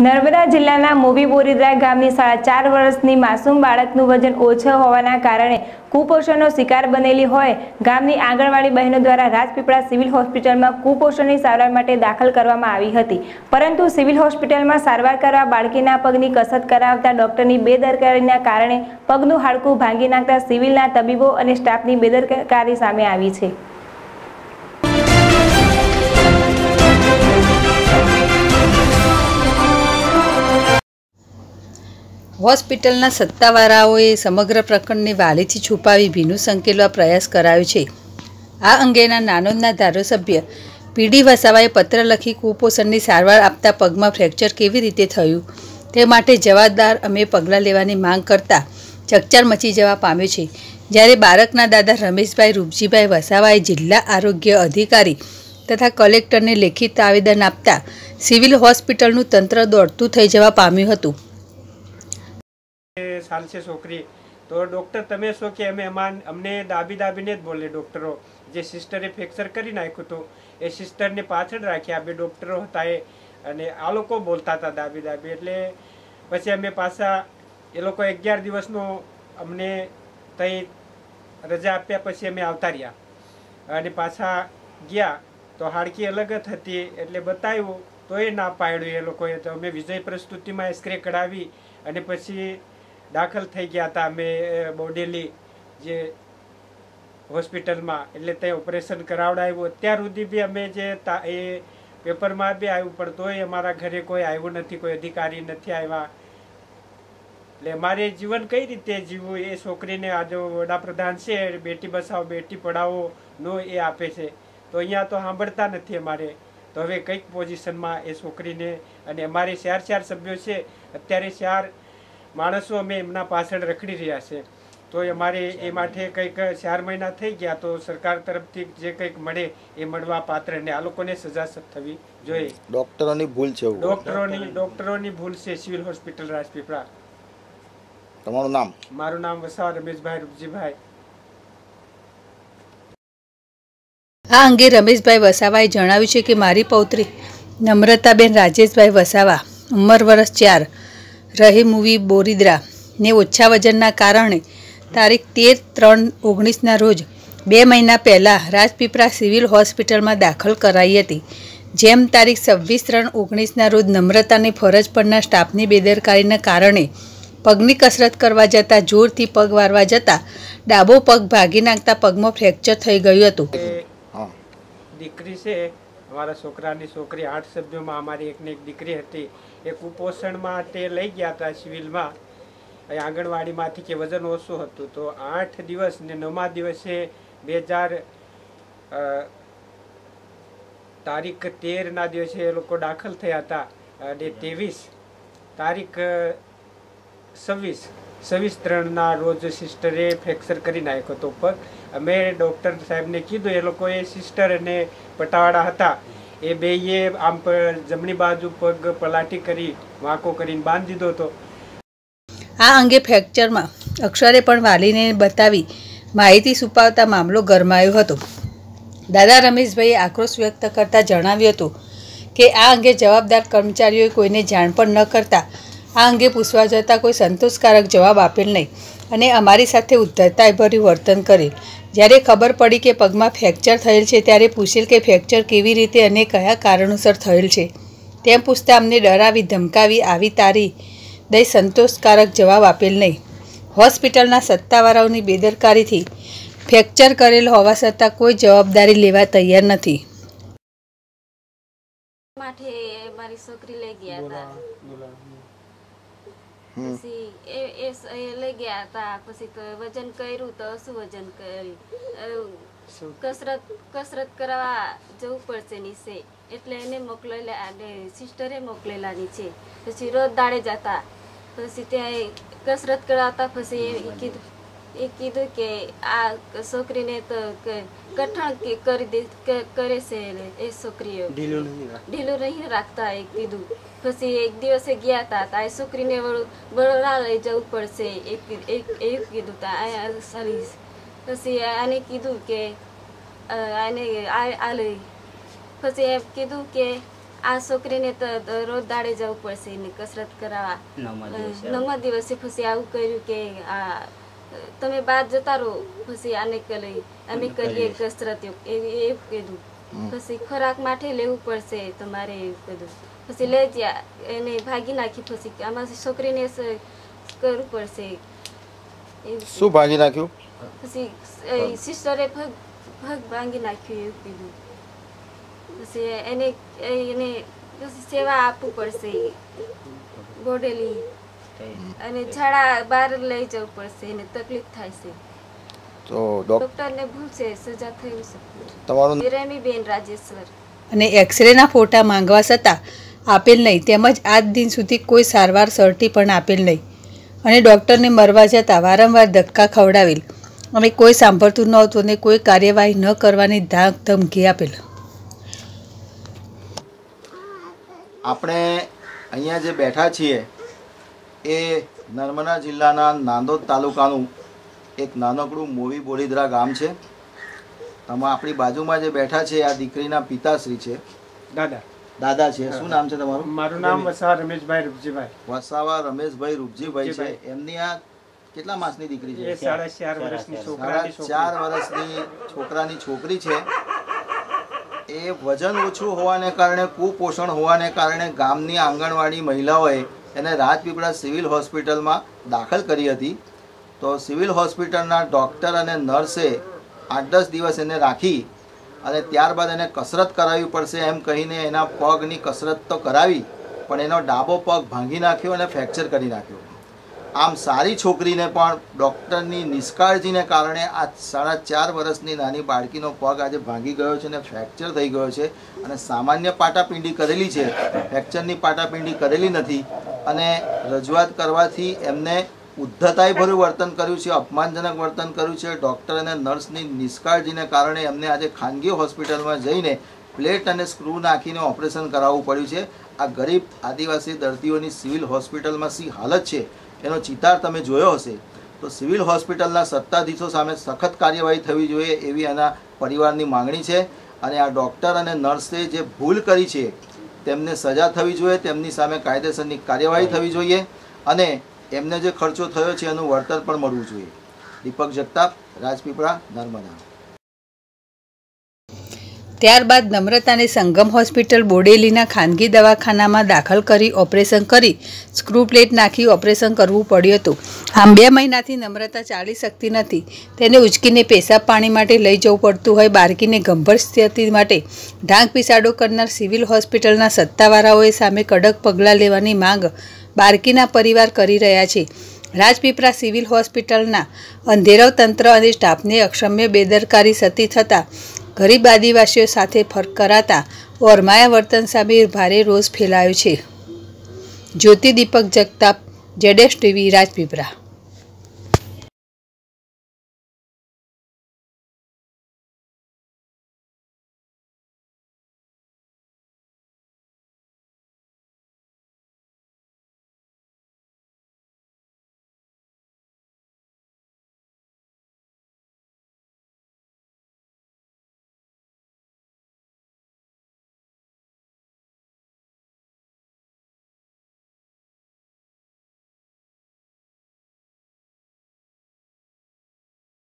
નર્મદા જિલ્લાના મોવી બોરીદ્રા ગામની સાડા ચાર વર્ષની માસૂમ બાળકનું વજન ઓછું હોવાના કારણે કુપોષણનો શિકાર બનેલી હોય, ગામની આંગણવાડી બહેનો દ્વારા રાજપીપળા સિવિલ હોસ્પિટલમાં કુપોષણની સારવાર માટે દાખલ કરવામાં આવી હતી. પરંતુ સિવિલ હોસ્પિટલમાં સારવાર કરવા બાળકીના પગની કસરત કરાવતા ડોક્ટરની બેદરકારીના કારણે પગનું હાડકું ભાંગી નાખતા સિવિલના તબીબો અને સ્ટાફની બેદરકારી સામે આવી છે. હોસ્પિટલના સત્તાવાળાઓએ સમગ્ર પ્રકરણને વાલીથી છુપાવી ભીનું સંકેલવા પ્રયાસ કરાયો છે. આ અંગેના નાનોદના ધારાસભ્ય પીડી વસાવાએ પત્ર લખી કુપોષણની સારવાર આપતા પગમાં ફ્રેક્ચર કેવી રીતે થયું તે માટે જવાબદાર અમે પગલાં લેવાની માંગ કરતા ચકચાર મચી જવા પામ્યો છે. જ્યારે બાળકના દાદા રમેશભાઈ રૂપજીભાઈ વસાવાએ જિલ્લા આરોગ્ય અધિકારી તથા કલેક્ટરને લેખિત આવેદન આપતા સિવિલ હોસ્પિટલનું તંત્ર દોડતું થઈ જવા પામ્યું હતું. સાલ છે છોકરી. તો ડૉક્ટર તમે શું કે અમે અમાન, અમને દાબી દાબીને જ બોલે ડૉક્ટરો જે સિસ્ટરે ફ્રેક્ચર કરી નાખ્યું હતું, એ સિસ્ટરને પાછળ રાખ્યા. બે ડૉક્ટરો હતા એ. અને આ લોકો બોલતા હતા દાબી દાબી. એટલે પછી અમે પાછા, એ લોકો અગિયાર દિવસનો અમને તઈ રજા આપ્યા, પછી અમે આવતા રહ્યા. અને પાછા ગયા. તો હાડકી અલગ જ હતી. એટલે બતાવ્યું તો એ ના પાડ્યું એ લોકોએ. તો અમે વિજય પ્રસ્તુતિમાં સ્ક્રે કઢાવી અને પછી દાખલ થઈ ગયા હતા. અમે બોડેલી જે હોસ્પિટલમાં એટલે તે ઓપરેશન કરાવડાવ્યું. અત્યાર સુધી બી અમે જે એ પેપરમાં બી આવ્યું, પણ તોય અમારા ઘરે કોઈ આવ્યું નથી, કોઈ અધિકારી નથી આવ્યા. એટલે મારે જીવન કઈ રીતે જીવવું એ છોકરીને આજે વડાપ્રધાન છે, બેટી બસાવો બેટી પઢાવો, નો એ આપે છે. તો અહીંયા તો સાંભળતા નથી અમારે. તો હવે કંઈક પોઝિશનમાં એ છોકરીને, અને અમારે ચાર ચાર સભ્યો છે. અત્યારે ચાર માણસો અમે એમના પાછળ રખડી રહ્યા છે. તો અમારે એ માટે કંઈક ચાર મહિના થઈ ગયા તો સરકાર તરફથી જે કંઈક મળે એ મળવા પાત્ર ને આ લોકોને સજા થવી જોઈએ. ડોક્ટરોની ભૂલ છે ડોક્ટરોની ડોક્ટરોની ભૂલ છે સિવિલ હોસ્પિટલ રાજપીપળા. તમારું નામ? મારું નામ વસાવા રમેશભાઈ રૂપજીભાઈ. આ અંગે રમેશભાઈ વસાવાએ જણાવ્યું છે કે મારી પૌત્રી નમ્રતાબેન રાજેશભાઈ વસાવા ઉંમર વર્ષ ચાર રહે મૂવી બોરિદ્રા ને ઓછા વજનના કારણે તારીખ તેર ત્રણ ઓગણીસના રોજ બે મહિના પહેલાં રાજપીપળા સિવિલ હોસ્પિટલમાં દાખલ કરાઈ હતી જેમ તારીખ છવ્વીસ ત્રણ ઓગણીસના રોજ નમ્રતાની ફરજ પરના સ્ટાફની બેદરકારીના કારણે પગની કસરત કરવા જતાં જોરથી પગ વારવા જતાં ડાબો પગ ભાગી નાખતા પગમાં ફ્રેક્ચર થઈ ગયું હતું. દીકરી છે અમારા છોકરાની છોકરી આઠ સભ્યોમાં અમારી એકને એક દીકરી હતી. એ કુપોષણ માટે લઈ ગયા હતા સિવિલમાં. એ આંગણવાડીમાંથી કે વજન ઓછું હતું. તો આઠ દિવસ ને નવમા દિવસે બે હજાર તારીખ તેરના દિવસે એ લોકો દાખલ થયા હતા. અને ત્રેવીસ તારીખ છવ્વીસ છવ્વીસ ત્રણના રોજ સિસ્ટરે ફ્રેક્ચર કરી નાખ્યો હતો પગ અમે ડૉક્ટર સાહેબને કીધું, એ લોકોએ સિસ્ટર અને પટાવાળા હતા. એ બેયે આમ પર જમણી બાજુ પગ પલાટી કરી વાંકો કરીને બાંધી દીધો હતો. આ અંગે ફ્રેક્ચરમાં અક્ષરે પણ વાલીને બતાવી માહિતી છુપાવતા મામલો ગરમાયો હતો. દાદા રમેશભાઈએ આક્રોશ વ્યક્ત કરતા જણાવ્યું હતું કે, આ અંગે જવાબદાર કર્મચારીઓએ કોઈને જાણ પણ ન કરતા આ અંગે પૂછવા જતાં કોઈ સંતોષકારક જવાબ આપેલ નહીં અને અમારી સાથે ઉદ્ધતાભર્યું વર્તન કરેલ જ્યારે ખબર પડી કે પગમાં ફ્રેક્ચર થયેલ છે ત્યારે પૂછેલ કે ફ્રેક્ચર કેવી રીતે અને કયા કારણોસર થયેલ છે. તેમ પૂછતા અમને ડરાવી ધમકાવી આવી તારી દઈ સંતોષકારક જવાબ આપેલ નહીં. હોસ્પિટલના સત્તાવાળાઓની બેદરકારીથી ફ્રેક્ચર કરેલ હોવા છતાં કોઈ જવાબદારી લેવા તૈયાર નથી. માટે મારી છોકરી લઈ ગયા હતા. પછી એ એ લઈ ગયા હતા. પછી વજન કર્યું તો શું વજન કર્યું. કસરત કસરત કરવા જવું પડશે નીચે. એટલે એને મોકલેલા અને સિસ્ટરે મોકલેલા નીચે પછી રોજ દાડે જતા. પછી ત્યાં કસરત કરાવતા પછી એ કીધું એ કીધું કે આ છોકરીને તો કઠણ કરી દે કરે છે એ છોકરીઓ. ઢીલું નહીં રાખતા. એ કીધું. પછી એક દિવસે ગયા હતા તો આ છોકરીને બરોડા લઈ જવું પડશે એ કીધું તા આ સારી પછી આને કીધું કે આને આ આ લઈ. પછી એમ કીધું કે આ છોકરીને તો રોજ દાડે જવું પડશે એની કસરત કરાવવા. નવમા દિવસે પછી આવું કર્યું કે આ તમે બહાર જતા રહો. પછી આને કરી અમે કરીએ કસરત એવી એવું કીધું. પછી ખોરાક માટે લેવું પડશે તમારે એવું કીધું. પછી લઈ ગયા એને ભાગી નાખી પછી આમાં છોકરીને કરવું પડશે. શું ભાગી નાખ્યું? પછી સિસ્ટરે ભગ ભગ ભાંગી નાખ્યું એવું કીધું. પછી એને એને પછી સેવા આપવું પડશે. બોડેલી અને ઝાડા બહાર લઈ જવું પડશે એને તકલીફ થાય છે. તો ડોક ડોક્ટરને ભૂલ છે સજા થઈ છે. તમારું રેમીબેન રાજેશ્વર. અને એક્સરેના ફોટા માંગવા છતાં આપેલ નહીં તેમજ આજ દિન સુધી કોઈ સારવાર સર્ટી પણ આપેલ નહીં. અને ડૉક્ટરને મરવા જતાં વારંવાર ધક્કા ખવડાવેલ. અમે કોઈ સાંભળતું નહોતું અને કોઈ કાર્યવાહી ન કરવાની ધાક ધમકી આપેલ. આપણે અહીંયા જે બેઠા છીએ એ નર્મદા જિલ્લાના નાંદોદ તાલુકાનું એક નાનકડું મોવી બોલીદરા ગામ છે. આમાં આપણી બાજુમાં જે બેઠા છે આ દીકરીના પિતાશ્રી છે. દાદા. દાદા છે. શું નામ છે તમારું? મારું નામ વસાવા રમેશભાઈ રૂપજીભાઈ. વસાવા રમેશભાઈ રૂપજીભાઈ છે. એમની આ કેટલા માસની દીકરી છે? સાડા ચાર વર્ષની છોકરાની સાડા ચાર વર્ષની છોકરાની છોકરી છે. એ વજન ઓછું હોવાને કારણે કુપોષણ હોવાને કારણે ગામની આંગણવાડી મહિલાઓએ એને રાજપીપળા સિવિલ હોસ્પિટલમાં દાખલ કરી હતી. તો સિવિલ હોસ્પિટલના ડૉક્ટર અને નર્સે આઠ દસ દિવસ એને રાખી અને ત્યારબાદ એને કસરત કરાવવી પડશે એમ કહીને એના પગની કસરત તો કરાવી, પણ એનો ડાબો પગ ભાંગી નાખ્યો અને ફ્રેક્ચર કરી નાખ્યો. આમ સારી છોકરીને પણ ડૉક્ટરની નિષ્કાળજીને કારણે આ સાડા ચાર વર્ષની નાની બાળકીનો પગ આજે ભાંગી ગયો છે અને ફ્રેક્ચર થઈ ગયો છે અને સામાન્ય પાટાપિંડી કરેલી છે. ફ્રેક્ચરની પાટાપિંડી કરેલી નથી. અને રજૂઆત કરવાથી એમને ઉદ્ધતાયભર્યું વર્તન કર્યું છે, અપમાનજનક વર્તન કર્યું છે. ડૉક્ટર અને નર્સની નિષ્કાળજીને કારણે એમને આજે ખાનગી હોસ્પિટલમાં જઈને પ્લેટ અને સ્ક્રૂ નાખીને ઓપરેશન કરાવવું પડ્યું છે. આ ગરીબ આદિવાસી દર્દીઓની સિવિલ હોસ્પિટલમાં શી હાલત છે, એનો ચિતાર તમે જોયો હશે. તો સિવિલ હોસ્પિટલના સત્તાધીશો સામે સખત કાર્યવાહી થવી જોઈએ એવી એના પરિવારની માંગણી છે. અને આ ડૉક્ટર અને નર્સે જે ભૂલ કરી છે તેમને સજા થવી જોઈએ તેમની સામે કાયદેસરની કાર્યવાહી થવી જોઈએ અને એમને જે ખર્ચો થયો છે એનું વળતર પણ મળવું જોઈએ. દીપક જગતાપ રાજપીપળા નર્મદા. ત્યારબાદ નમ્રતાને સંગમ હોસ્પિટલ બોડેલીના ખાનગી દવાખાનામાં દાખલ કરી ઓપરેશન કરી સ્ક્રૂ પ્લેટ નાખી ઓપરેશન કરવું પડ્યું હતું. આમ બે મહિનાથી નમ્રતા ચાલી શકતી નથી. તેને ઉચકીને પેશાબ પાણી માટે લઈ જવું પડતું હોય, બાળકીને ગંભીર સ્થિતિ માટે ઢાંક પીસાડો કરનાર સિવિલ હોસ્પિટલના સત્તાવાળાઓએ સામે કડક પગલાં લેવાની માંગ બાળકીના પરિવાર કરી રહ્યા છે. રાજપીપળા સિવિલ હોસ્પિટલના અંધેરવ તંત્ર અને સ્ટાફને અક્ષમ્ય બેદરકારી સતી થતાં ગરીબ આદિવાસીઓ સાથે ફરક કરાતા ઓરમાયા વર્તન સામે ભારે રોષ ફેલાયો છે. જ્યોતિ દીપક જગતાપ, જેડેશ ટીવી, રાજપીપળા.